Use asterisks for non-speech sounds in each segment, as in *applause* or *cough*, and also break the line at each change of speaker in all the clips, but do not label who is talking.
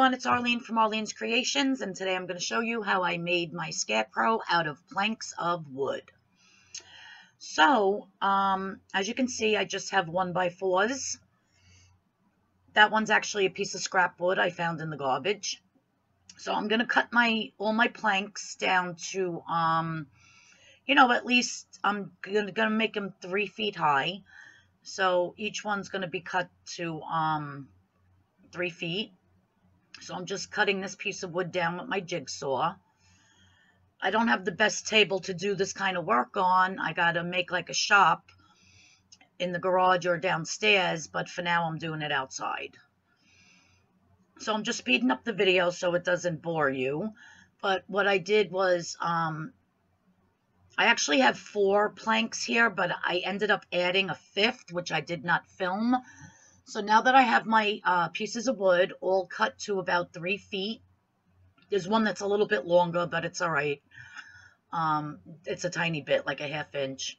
everyone, it's Arlene from Arlene's Creations, and today I'm going to show you how I made my scarecrow out of planks of wood. So, um, as you can see, I just have one by fours. That one's actually a piece of scrap wood I found in the garbage. So I'm going to cut my all my planks down to, um, you know, at least I'm going to make them three feet high. So each one's going to be cut to um, three feet. So I'm just cutting this piece of wood down with my jigsaw. I don't have the best table to do this kind of work on. I got to make like a shop in the garage or downstairs, but for now I'm doing it outside. So I'm just speeding up the video so it doesn't bore you. But what I did was, um, I actually have four planks here, but I ended up adding a fifth, which I did not film. So now that I have my uh, pieces of wood all cut to about three feet, there's one that's a little bit longer, but it's all right. Um, it's a tiny bit, like a half inch.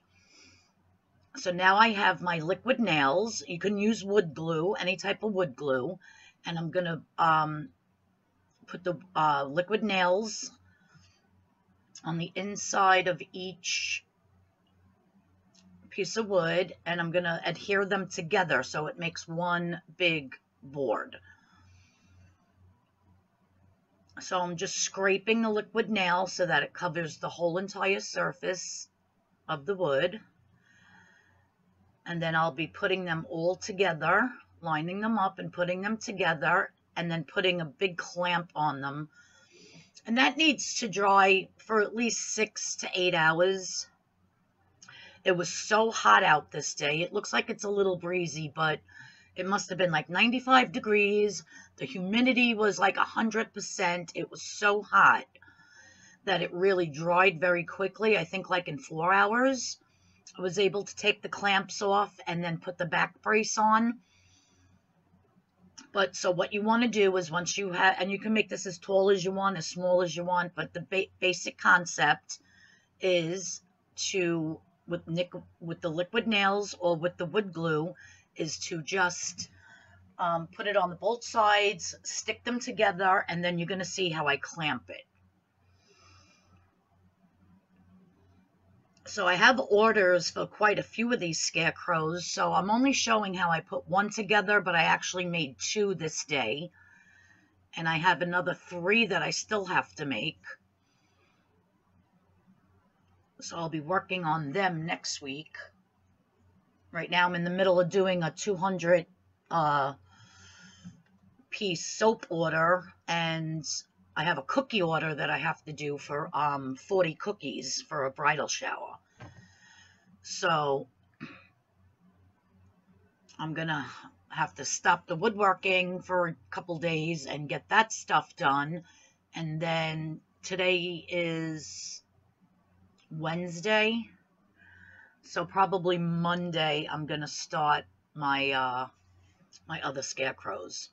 So now I have my liquid nails. You can use wood glue, any type of wood glue. And I'm going to um, put the uh, liquid nails on the inside of each piece of wood and I'm going to adhere them together so it makes one big board. So I'm just scraping the liquid nail so that it covers the whole entire surface of the wood. And then I'll be putting them all together, lining them up and putting them together, and then putting a big clamp on them. And that needs to dry for at least six to eight hours. It was so hot out this day. It looks like it's a little breezy, but it must have been like 95 degrees. The humidity was like 100%. It was so hot that it really dried very quickly. I think like in four hours. I was able to take the clamps off and then put the back brace on. But so what you want to do is once you have, and you can make this as tall as you want, as small as you want, but the ba basic concept is to with nick with the liquid nails or with the wood glue is to just um, put it on the both sides, stick them together, and then you're going to see how I clamp it. So I have orders for quite a few of these scarecrows, so I'm only showing how I put one together, but I actually made two this day. And I have another three that I still have to make. So I'll be working on them next week. Right now I'm in the middle of doing a 200 uh, piece soap order and I have a cookie order that I have to do for um, 40 cookies for a bridal shower. So I'm going to have to stop the woodworking for a couple days and get that stuff done. And then today is Wednesday. So probably Monday I'm going to start my uh, my other scarecrows.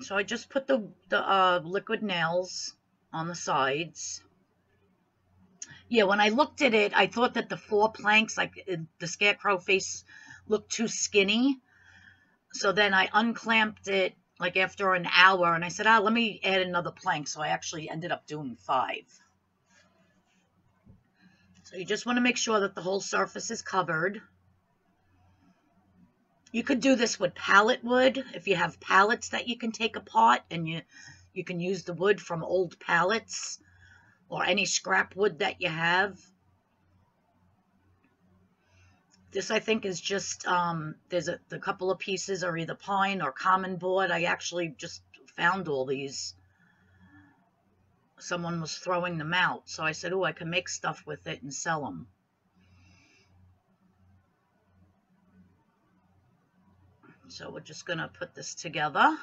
So I just put the, the uh, liquid nails on the sides. Yeah, when I looked at it, I thought that the four planks, like the scarecrow face, looked too skinny. So then I unclamped it like after an hour and I said, ah, let me add another plank. So I actually ended up doing five. So you just want to make sure that the whole surface is covered. You could do this with pallet wood if you have pallets that you can take apart and you you can use the wood from old pallets or any scrap wood that you have. This, I think, is just, um, there's a the couple of pieces are either pine or common board. I actually just found all these. Someone was throwing them out. So I said, oh, I can make stuff with it and sell them. So we're just going to put this together.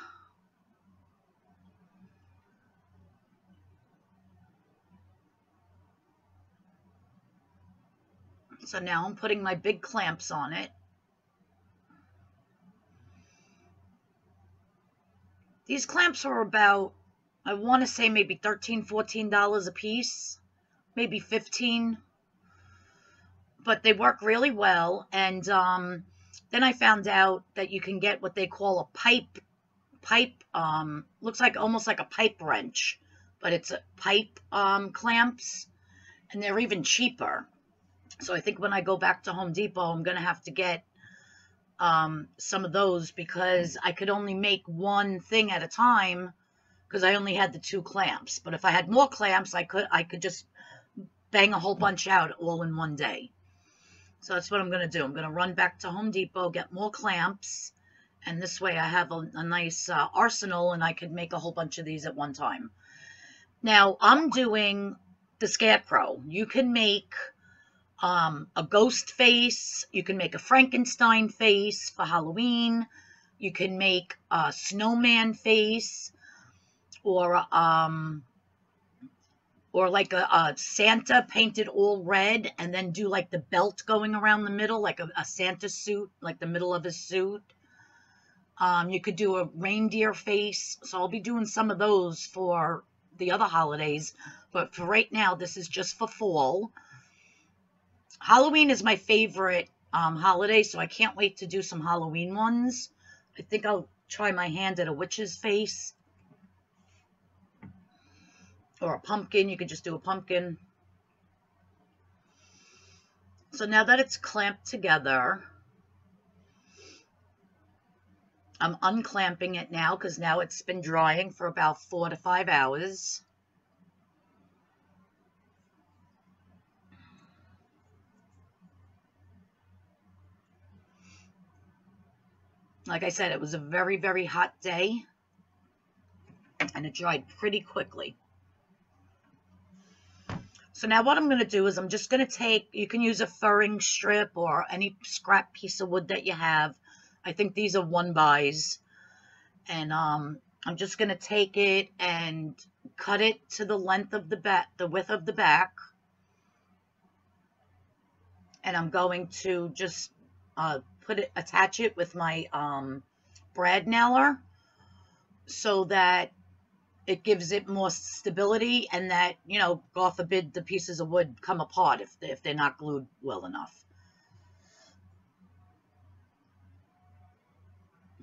So now I'm putting my big clamps on it. These clamps are about, I want to say maybe $13, $14 a piece, maybe 15 but they work really well. And um, Then I found out that you can get what they call a pipe, pipe, um, looks like almost like a pipe wrench, but it's a pipe um, clamps, and they're even cheaper. So I think when I go back to Home Depot, I'm going to have to get um, some of those because I could only make one thing at a time because I only had the two clamps. But if I had more clamps, I could I could just bang a whole bunch out all in one day. So that's what I'm going to do. I'm going to run back to Home Depot, get more clamps, and this way I have a, a nice uh, arsenal and I could make a whole bunch of these at one time. Now, I'm doing the Scarecrow. You can make um, a ghost face. You can make a Frankenstein face for Halloween. You can make a snowman face or um, or like a, a, Santa painted all red and then do like the belt going around the middle, like a, a Santa suit, like the middle of his suit. Um, you could do a reindeer face. So I'll be doing some of those for the other holidays. But for right now, this is just for fall. Halloween is my favorite um, holiday, so I can't wait to do some Halloween ones. I think I'll try my hand at a witch's face or a pumpkin. You could just do a pumpkin. So now that it's clamped together, I'm unclamping it now because now it's been drying for about four to five hours. Like I said, it was a very, very hot day and it dried pretty quickly. So now what I'm going to do is I'm just going to take, you can use a furring strip or any scrap piece of wood that you have. I think these are one bys. And um, I'm just going to take it and cut it to the length of the back, the width of the back. And I'm going to just uh, put it, attach it with my um, brad nailer so that it gives it more stability and that, you know, God forbid the pieces of wood come apart if, if they're not glued well enough.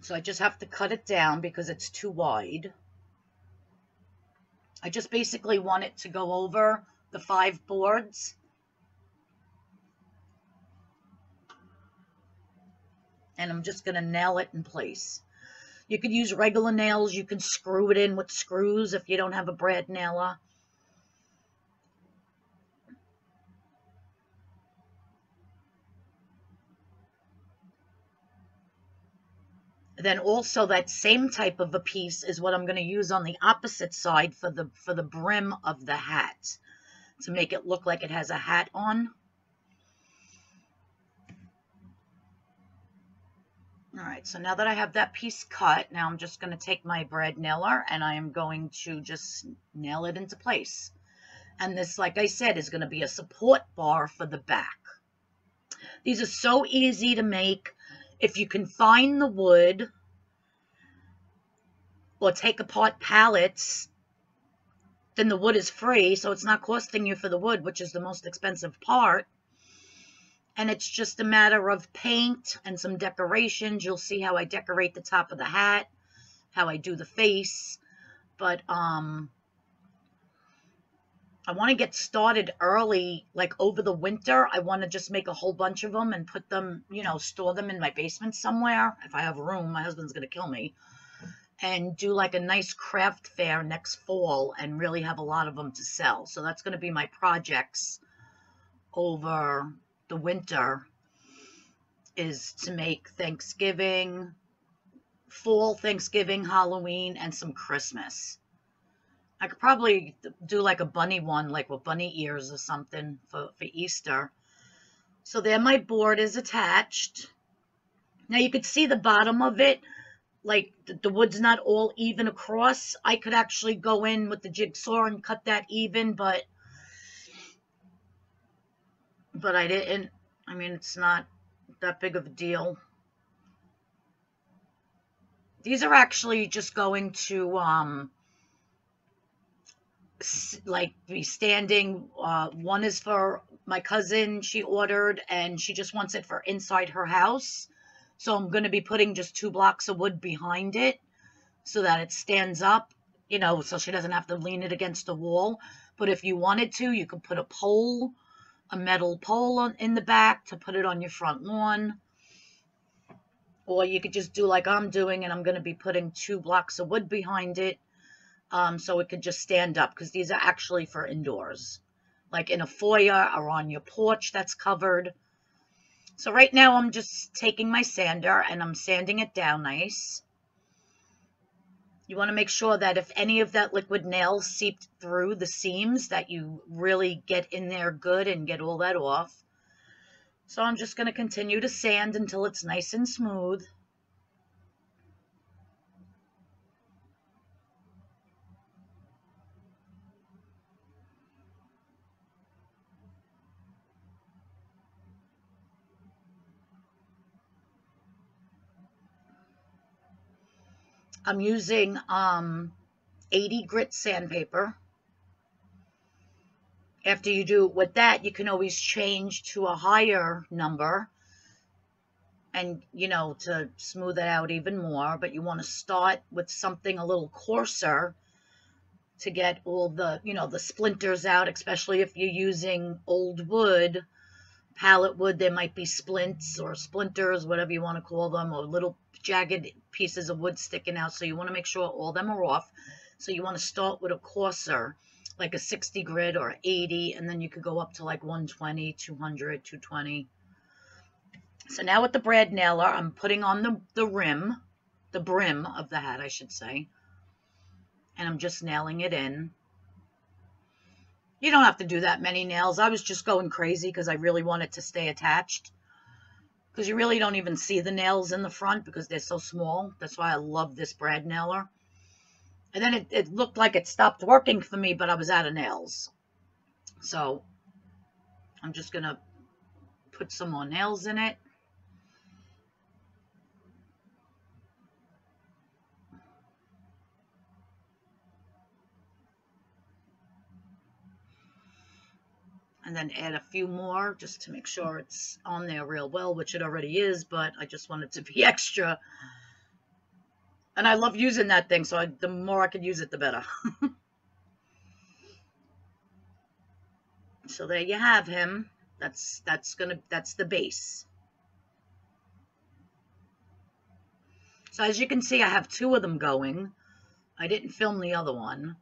So I just have to cut it down because it's too wide. I just basically want it to go over the five boards. And I'm just going to nail it in place. You could use regular nails. You can screw it in with screws if you don't have a brad nailer. Then also that same type of a piece is what I'm going to use on the opposite side for the for the brim of the hat to make it look like it has a hat on. All right, so now that I have that piece cut, now I'm just going to take my brad nailer and I am going to just nail it into place. And this, like I said, is going to be a support bar for the back. These are so easy to make. If you can find the wood or take apart pallets, then the wood is free, so it's not costing you for the wood, which is the most expensive part and it's just a matter of paint and some decorations. You'll see how I decorate the top of the hat, how I do the face, but um, I want to get started early, like over the winter. I want to just make a whole bunch of them and put them, you know, store them in my basement somewhere. If I have room, my husband's going to kill me. And do like a nice craft fair next fall and really have a lot of them to sell. So that's going to be my projects over the winter is to make Thanksgiving, fall Thanksgiving, Halloween, and some Christmas. I could probably do like a bunny one, like with bunny ears or something for, for Easter. So there my board is attached. Now you could see the bottom of it, like the, the wood's not all even across. I could actually go in with the jigsaw and cut that even, but but I didn't. I mean, it's not that big of a deal. These are actually just going to, um, like, be standing. Uh, one is for my cousin, she ordered, and she just wants it for inside her house. So I'm going to be putting just two blocks of wood behind it so that it stands up, you know, so she doesn't have to lean it against the wall. But if you wanted to, you could put a pole, a metal pole on, in the back to put it on your front lawn. Or you could just do like I'm doing, and I'm going to be putting two blocks of wood behind it um, so it could just stand up because these are actually for indoors, like in a foyer or on your porch that's covered. So right now I'm just taking my sander and I'm sanding it down nice. You want to make sure that if any of that liquid nail seeped through the seams that you really get in there good and get all that off. So I'm just going to continue to sand until it's nice and smooth. I'm using um, 80 grit sandpaper. After you do with that, you can always change to a higher number and, you know, to smooth it out even more. But you want to start with something a little coarser to get all the, you know, the splinters out, especially if you're using old wood, pallet wood, there might be splints or splinters, whatever you want to call them, or little jagged pieces of wood sticking out. So you want to make sure all them are off. So you want to start with a coarser, like a 60 grit or 80, and then you could go up to like 120, 200, 220. So now with the brad nailer, I'm putting on the, the rim, the brim of the hat, I should say. And I'm just nailing it in. You don't have to do that many nails. I was just going crazy because I really wanted to stay attached because you really don't even see the nails in the front because they're so small. That's why I love this brad nailer. And then it, it looked like it stopped working for me, but I was out of nails. So I'm just going to put some more nails in it. And then add a few more just to make sure it's on there real well, which it already is, but I just want it to be *laughs* extra. And I love using that thing, so I, the more I can use it, the better. *laughs* so there you have him. That's that's gonna that's the base. So as you can see, I have two of them going. I didn't film the other one.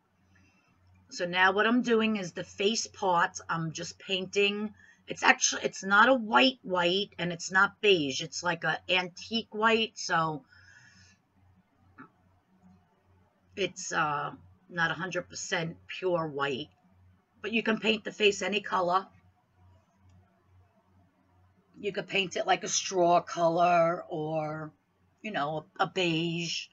So now what I'm doing is the face parts, I'm just painting. It's actually, it's not a white white and it's not beige. It's like a antique white. So it's uh, not 100% pure white. But you can paint the face any color. You could paint it like a straw color or, you know, a, a beige.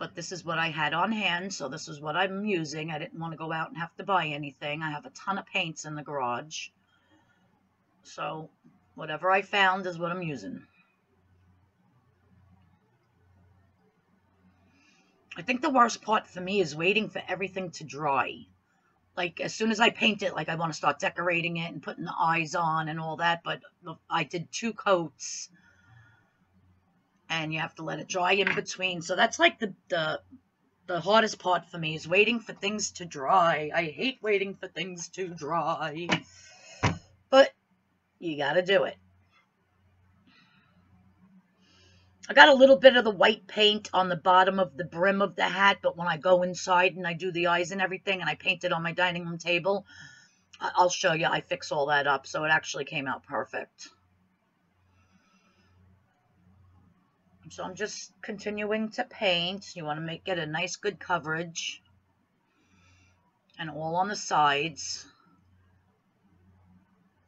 But this is what I had on hand, so this is what I'm using. I didn't want to go out and have to buy anything. I have a ton of paints in the garage. So whatever I found is what I'm using. I think the worst part for me is waiting for everything to dry. Like, as soon as I paint it, like, I want to start decorating it and putting the eyes on and all that, but I did two coats and you have to let it dry in between. So that's like the, the, the hardest part for me is waiting for things to dry. I hate waiting for things to dry. But you got to do it. I got a little bit of the white paint on the bottom of the brim of the hat, but when I go inside and I do the eyes and everything and I paint it on my dining room table, I'll show you. I fix all that up, so it actually came out perfect. So I'm just continuing to paint. You want to make get a nice good coverage. And all on the sides.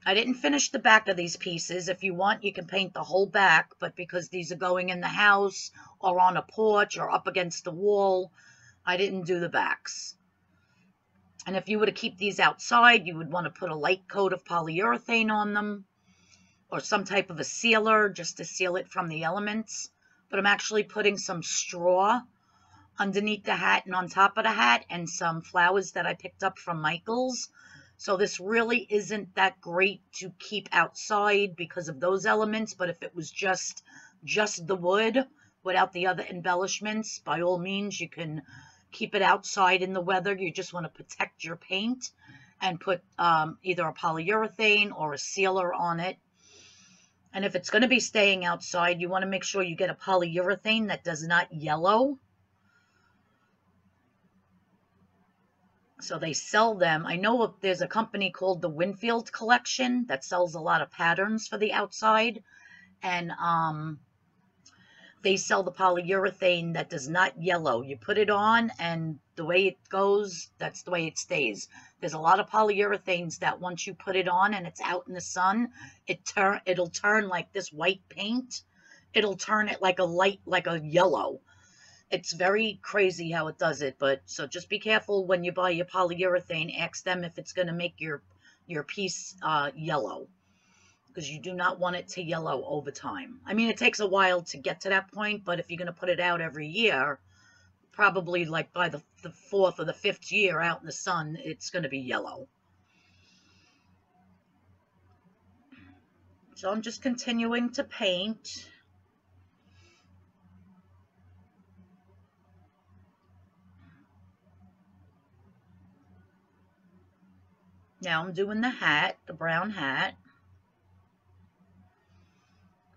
I didn't finish the back of these pieces. If you want, you can paint the whole back, but because these are going in the house or on a porch or up against the wall, I didn't do the backs. And if you were to keep these outside, you would want to put a light coat of polyurethane on them or some type of a sealer just to seal it from the elements but I'm actually putting some straw underneath the hat and on top of the hat and some flowers that I picked up from Michael's. So this really isn't that great to keep outside because of those elements. But if it was just just the wood without the other embellishments, by all means, you can keep it outside in the weather. You just want to protect your paint and put um, either a polyurethane or a sealer on it. And if it's going to be staying outside, you want to make sure you get a polyurethane that does not yellow. So they sell them. I know there's a company called the Winfield Collection that sells a lot of patterns for the outside. And um, they sell the polyurethane that does not yellow. You put it on and the way it goes, that's the way it stays. There's a lot of polyurethanes that once you put it on and it's out in the sun, it turn it'll turn like this white paint. It'll turn it like a light like a yellow. It's very crazy how it does it, but so just be careful when you buy your polyurethane. Ask them if it's going to make your your piece uh, yellow because you do not want it to yellow over time. I mean, it takes a while to get to that point, but if you're going to put it out every year, probably like by the, the fourth or the fifth year out in the sun, it's going to be yellow. So I'm just continuing to paint. Now I'm doing the hat, the brown hat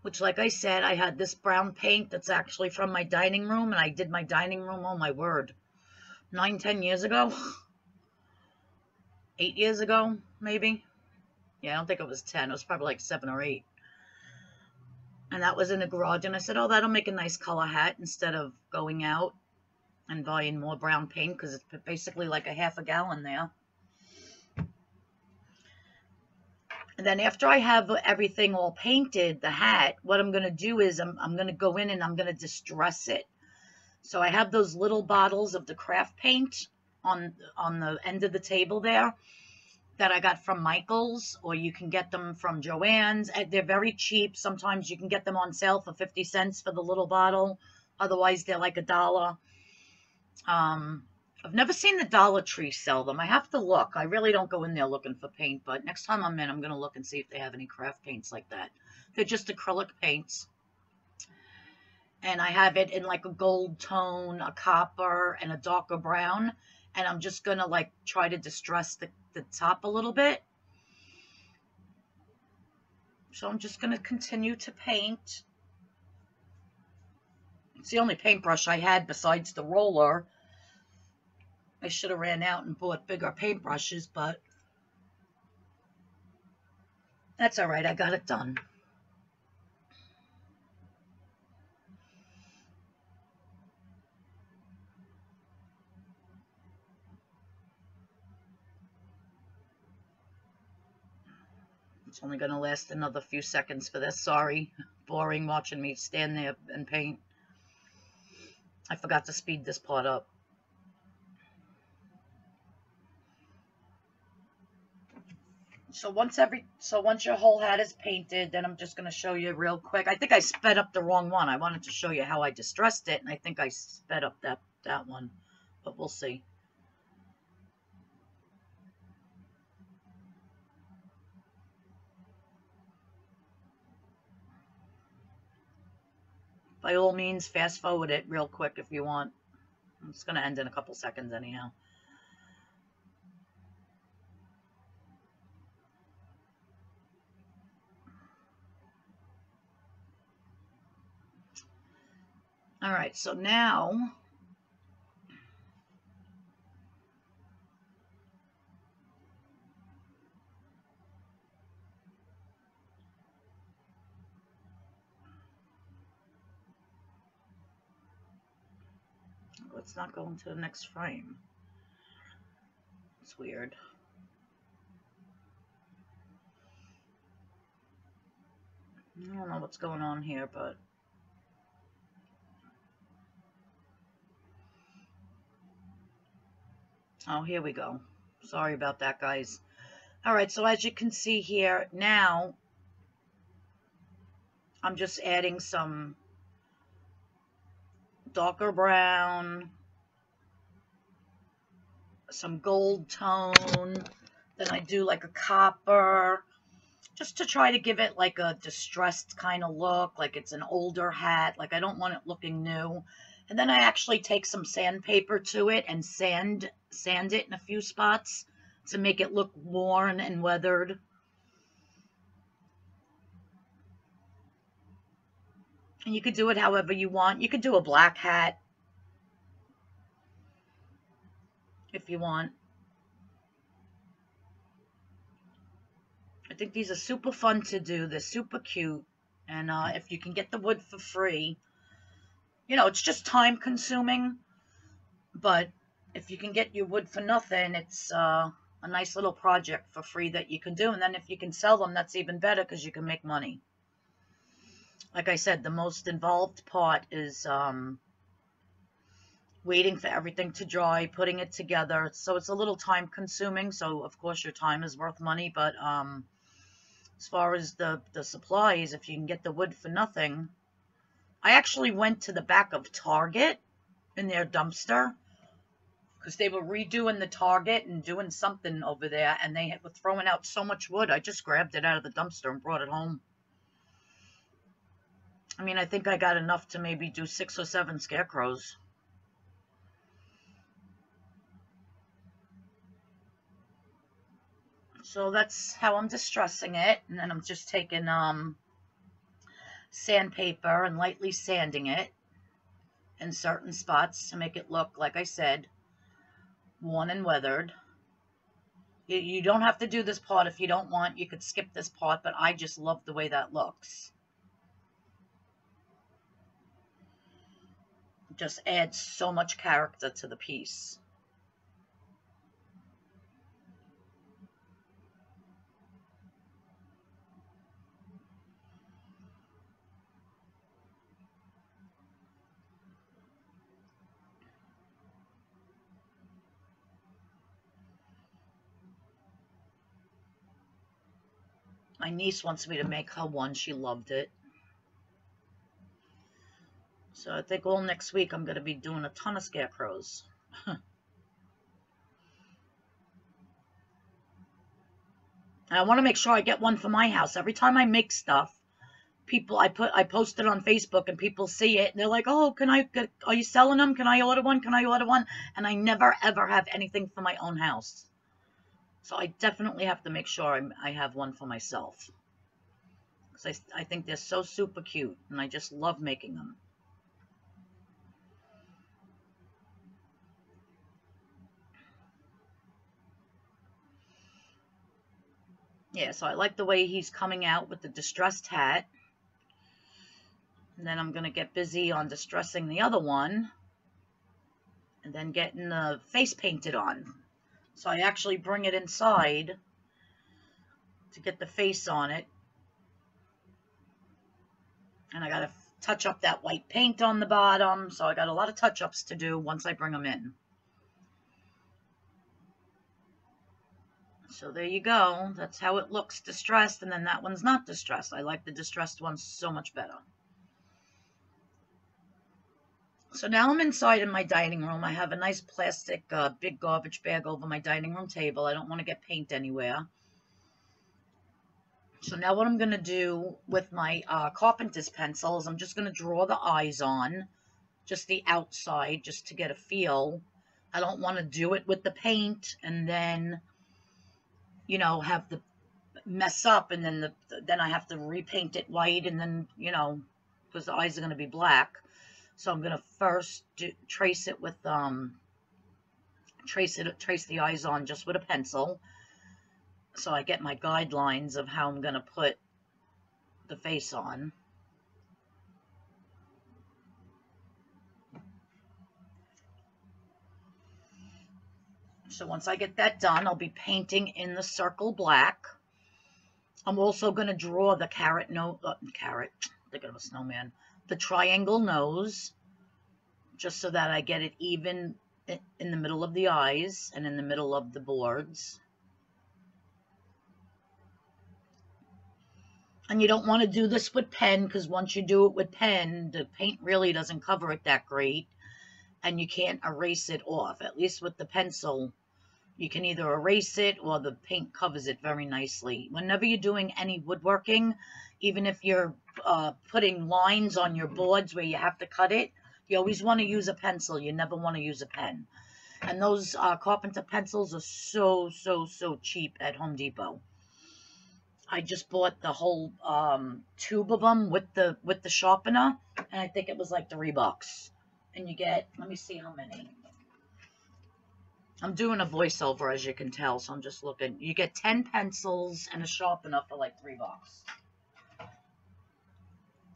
which like I said, I had this brown paint that's actually from my dining room, and I did my dining room, oh my word, nine, ten years ago, *sighs* eight years ago, maybe. Yeah, I don't think it was 10. It was probably like seven or eight. And that was in the garage. And I said, oh, that'll make a nice color hat instead of going out and buying more brown paint because it's basically like a half a gallon there. And then after I have everything all painted, the hat, what I'm going to do is I'm, I'm going to go in and I'm going to distress it. So I have those little bottles of the craft paint on, on the end of the table there that I got from Michael's, or you can get them from Joann's. They're very cheap. Sometimes you can get them on sale for 50 cents for the little bottle. Otherwise, they're like a dollar. Um, I've never seen the Dollar Tree sell them. I have to look. I really don't go in there looking for paint, but next time I'm in, I'm going to look and see if they have any craft paints like that. They're just acrylic paints. And I have it in like a gold tone, a copper, and a darker brown. And I'm just going to like try to distress the, the top a little bit. So I'm just going to continue to paint. It's the only paintbrush I had besides the roller I should have ran out and bought bigger paintbrushes, but that's all right. I got it done. It's only going to last another few seconds for this. Sorry. Boring watching me stand there and paint. I forgot to speed this part up. So once every, so once your whole hat is painted, then I'm just going to show you real quick. I think I sped up the wrong one. I wanted to show you how I distressed it, and I think I sped up that, that one, but we'll see. By all means, fast forward it real quick if you want. It's going to end in a couple seconds anyhow. All right, so now let's not go into the next frame. It's weird. I don't know what's going on here, but Oh, here we go. Sorry about that, guys. All right, so as you can see here, now I'm just adding some darker brown, some gold tone, Then I do like a copper, just to try to give it like a distressed kind of look, like it's an older hat, like I don't want it looking new. And then I actually take some sandpaper to it and sand sand it in a few spots to make it look worn and weathered. And you could do it however you want. You could do a black hat if you want. I think these are super fun to do. They're super cute. And uh, if you can get the wood for free, you know, it's just time consuming. But if you can get your wood for nothing, it's uh, a nice little project for free that you can do. And then if you can sell them, that's even better because you can make money like I said, the most involved part is um, waiting for everything to dry, putting it together. So it's a little time consuming. So of course your time is worth money. But um, as far as the, the supplies, if you can get the wood for nothing, I actually went to the back of Target in their dumpster because they were redoing the Target and doing something over there. And they were throwing out so much wood. I just grabbed it out of the dumpster and brought it home. I mean, I think I got enough to maybe do six or seven scarecrows. So that's how I'm distressing it. And then I'm just taking um, sandpaper and lightly sanding it in certain spots to make it look, like I said, worn and weathered. You, you don't have to do this part if you don't want. You could skip this part, but I just love the way that looks. just adds so much character to the piece. My niece wants me to make her one. She loved it. So I think all next week I'm going to be doing a ton of scarecrows. *laughs* I want to make sure I get one for my house. Every time I make stuff, people I put I post it on Facebook and people see it and they're like, "Oh, can I get, are you selling them? Can I order one? Can I order one?" And I never ever have anything for my own house. So I definitely have to make sure I'm, I have one for myself. Cuz I I think they're so super cute and I just love making them. Yeah, so I like the way he's coming out with the distressed hat. And then I'm going to get busy on distressing the other one. And then getting the face painted on. So I actually bring it inside to get the face on it. And I got to touch up that white paint on the bottom. So I got a lot of touch-ups to do once I bring them in. So there you go. That's how it looks distressed, and then that one's not distressed. I like the distressed one so much better. So now I'm inside in my dining room. I have a nice plastic uh, big garbage bag over my dining room table. I don't want to get paint anywhere. So now what I'm going to do with my uh, carpenter's pencil is I'm just going to draw the eyes on, just the outside, just to get a feel. I don't want to do it with the paint and then you know, have the mess up and then the then I have to repaint it white and then, you know, because the eyes are going to be black. So I'm going to first do, trace it with, um, trace it, trace the eyes on just with a pencil. So I get my guidelines of how I'm going to put the face on. So once I get that done, I'll be painting in the circle black. I'm also going to draw the carrot no uh, carrot, thinking of a snowman, the triangle nose, just so that I get it even in the middle of the eyes and in the middle of the boards. And you don't want to do this with pen because once you do it with pen, the paint really doesn't cover it that great and you can't erase it off. At least with the pencil, You can either erase it or the paint covers it very nicely. Whenever you're doing any woodworking, even if you're uh, putting lines on your boards where you have to cut it, you always want to use a pencil. You never want to use a pen. And those uh, carpenter pencils are so, so, so cheap at Home Depot. I just bought the whole um, tube of them with the with the sharpener, and I think it was like three bucks. And you get, let me see how many. I'm doing a voiceover, as you can tell, so I'm just looking. You get 10 pencils and a sharpener for like three bucks.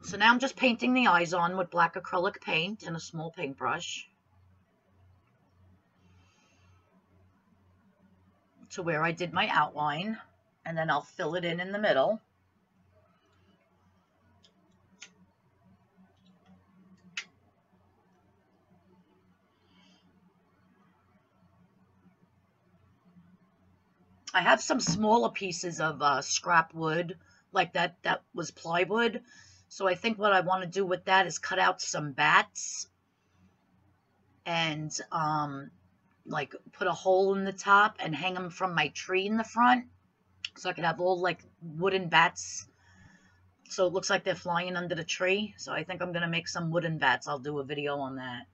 So now I'm just painting the eyes on with black acrylic paint and a small paintbrush. To where I did my outline and then I'll fill it in in the middle. I have some smaller pieces of uh, scrap wood, like that, that was plywood. So I think what I want to do with that is cut out some bats and um, like put a hole in the top and hang them from my tree in the front so I could have all like wooden bats. So it looks like they're flying under the tree. So I think I'm going to make some wooden bats. I'll do a video on that.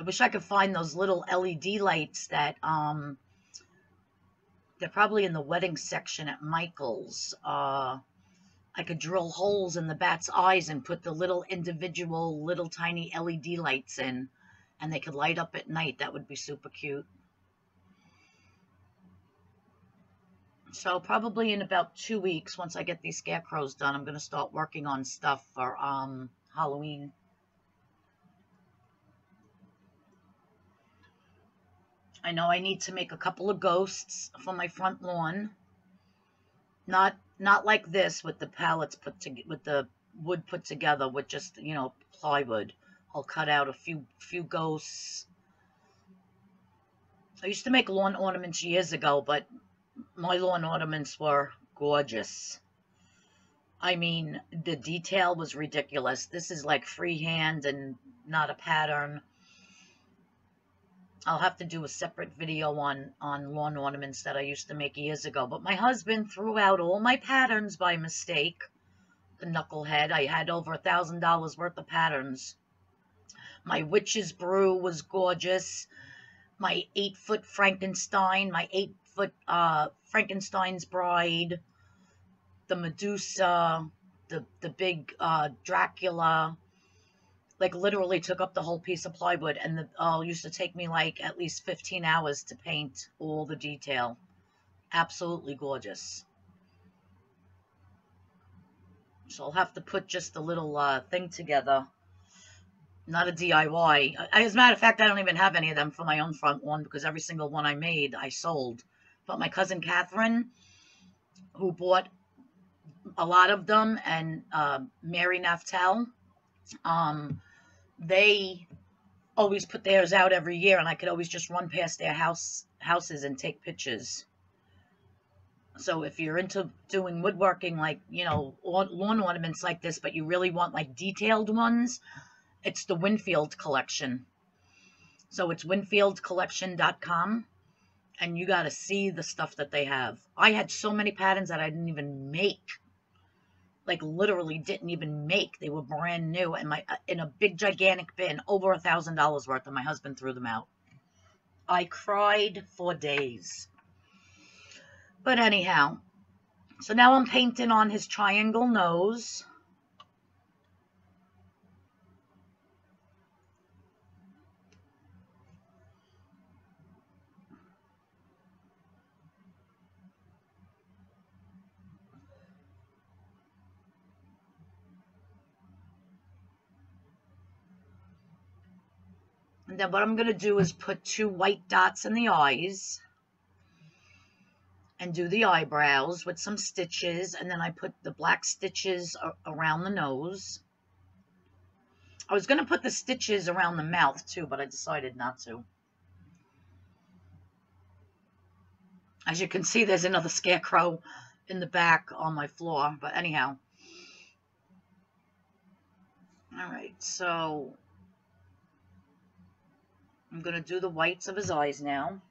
I wish I could find those little LED lights that, um, they're probably in the wedding section at Michael's. Uh, I could drill holes in the bat's eyes and put the little individual little tiny LED lights in and they could light up at night. That would be super cute. So probably in about two weeks, once I get these scarecrows done, I'm going to start working on stuff for um, Halloween. I know I need to make a couple of ghosts for my front lawn. Not not like this with the pallets put to with the wood put together with just you know plywood. I'll cut out a few few ghosts. I used to make lawn ornaments years ago, but my lawn ornaments were gorgeous. I mean, the detail was ridiculous. This is like freehand and not a pattern. I'll have to do a separate video on, on lawn ornaments that I used to make years ago. But my husband threw out all my patterns by mistake. The knucklehead. I had over a $1,000 worth of patterns. My witch's brew was gorgeous. My eight foot Frankenstein, my eight foot uh, Frankenstein's bride, the Medusa, the the big uh, Dracula. Like literally took up the whole piece of plywood, and the oh, used to take me like at least fifteen hours to paint all the detail. Absolutely gorgeous. So I'll have to put just a little uh, thing together not a DIY. As a matter of fact, I don't even have any of them for my own front one because every single one I made, I sold. But my cousin Catherine, who bought a lot of them, and uh, Mary Naftel, um, they always put theirs out every year, and I could always just run past their house houses and take pictures. So if you're into doing woodworking, like you know, lawn ornaments like this, but you really want like detailed ones, it's the Winfield collection. So it's winfieldcollection.com and you got to see the stuff that they have. I had so many patterns that I didn't even make. Like literally didn't even make. They were brand new and my uh, in a big gigantic bin, over a thousand dollars worth, and my husband threw them out. I cried for days. But anyhow, so now I'm painting on his triangle nose. Then what I'm going to do is put two white dots in the eyes and do the eyebrows with some stitches. And then I put the black stitches around the nose. I was going to put the stitches around the mouth too, but I decided not to. As you can see, there's another scarecrow in the back on my floor. But anyhow. All right, so I'm going to do the whites of his eyes now.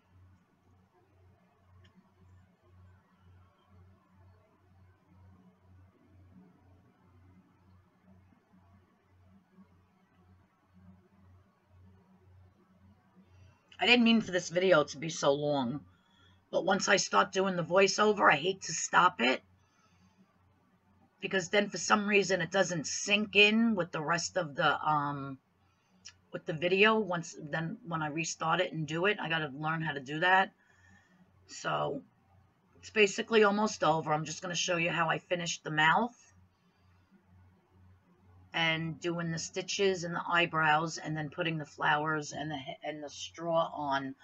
I didn't mean for this video to be so long, but once I start doing the voiceover, I hate to stop it because then for some reason it doesn't sink in with the rest of the um with the video once then when I restart it and do it I got to learn how to do that so it's basically almost over I'm just going to show you how I finished the mouth and doing the stitches and the eyebrows and then putting the flowers and the and the straw on.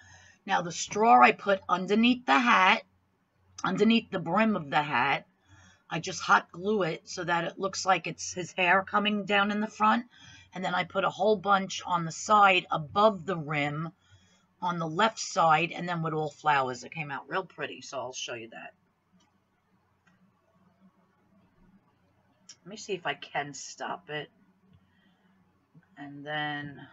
Now the straw I put underneath the hat, underneath the brim of the hat. I just hot glue it so that it looks like it's his hair coming down in the front. And then I put a whole bunch on the side above the rim on the left side and then with all flowers. It came out real pretty, so I'll show you that. Let me see if I can stop it. And then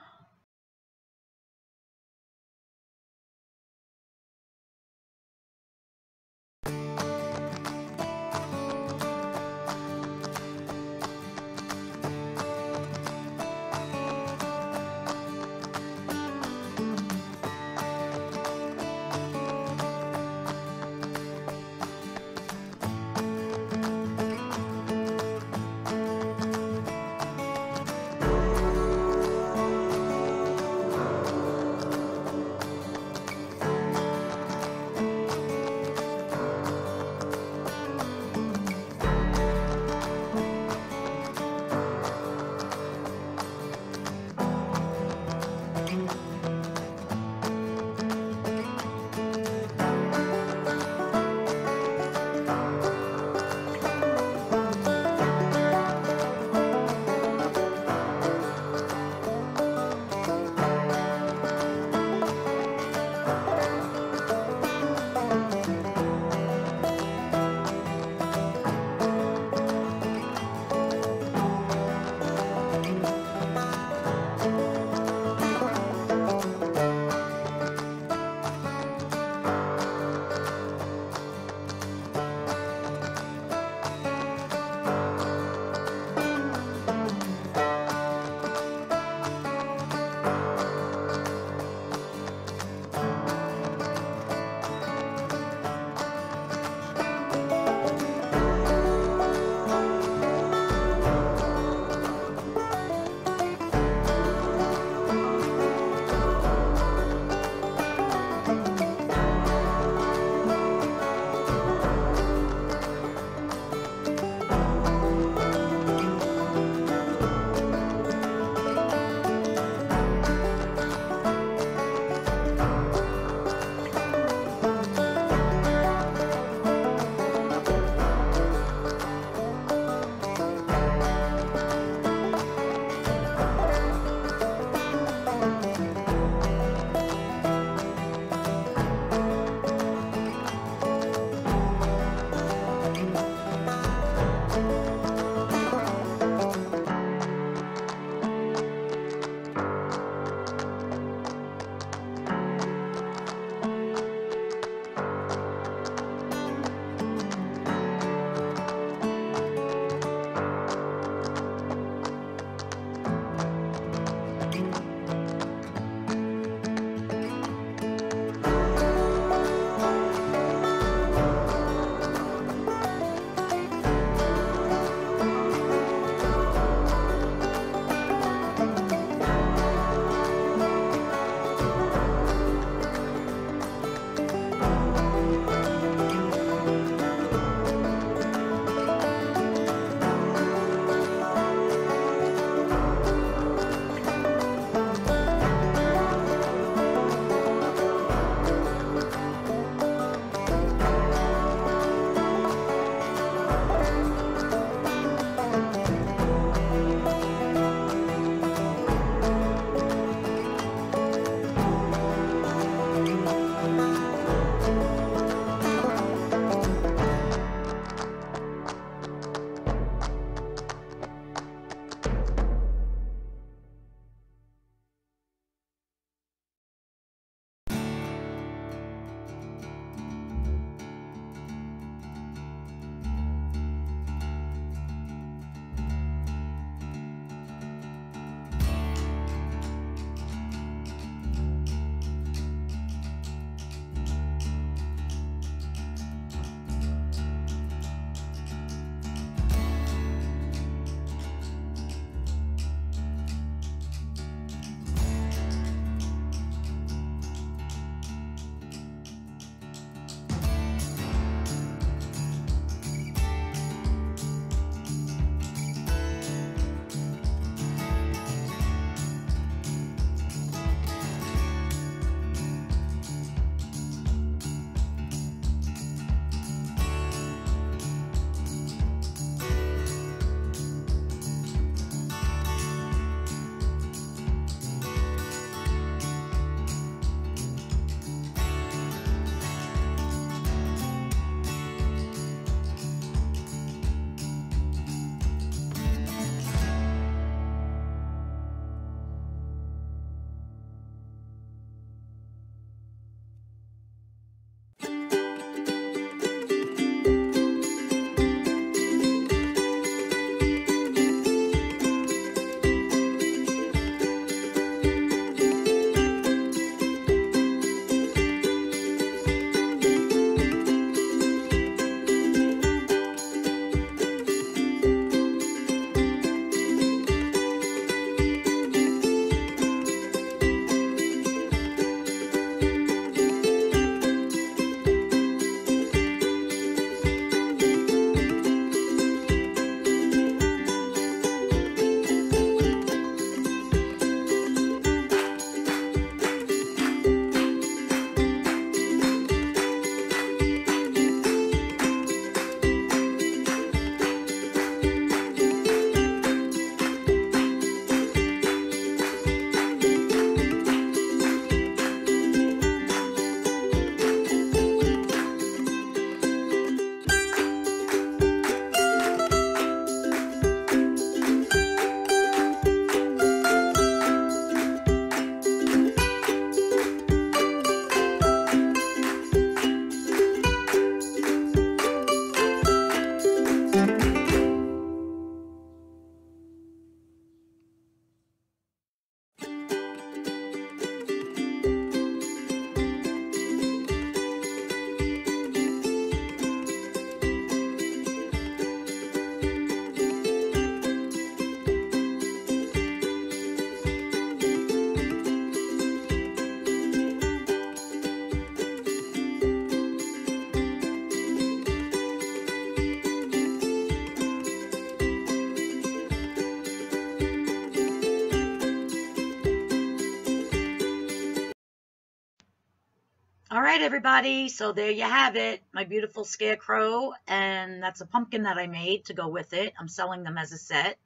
everybody. So there you have it. My beautiful scarecrow. And that's a pumpkin that I made to go with it. I'm selling them as a set.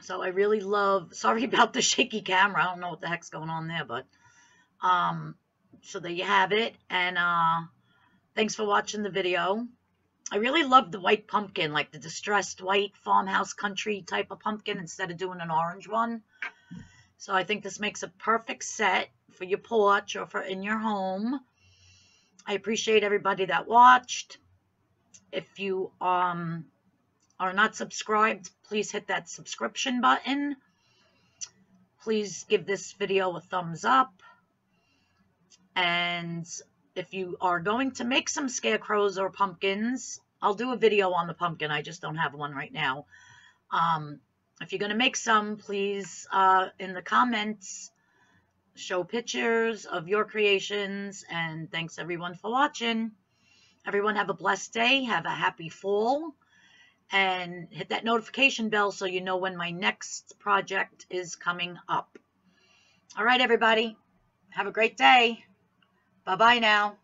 So I really love, *laughs* sorry about the shaky camera. I don't know what the heck's going on there, but, um, so there you have it. And, uh, thanks for watching the video. I really love the white pumpkin, like the distressed white farmhouse country type of pumpkin instead of doing an orange one. So I think this makes a perfect set for your porch or for in your home. I appreciate everybody that watched. If you um are not subscribed, please hit that subscription button. Please give this video a thumbs up. And if you are going to make some scarecrows or pumpkins, I'll do a video on the pumpkin. I just don't have one right now. Um, if you're going to make some, please, uh, in the comments, show pictures of your creations. And thanks, everyone, for watching. Everyone have a blessed day. Have a happy fall. And hit that notification bell so you know when my next project is coming up. All right, everybody. Have a great day. Bye-bye now.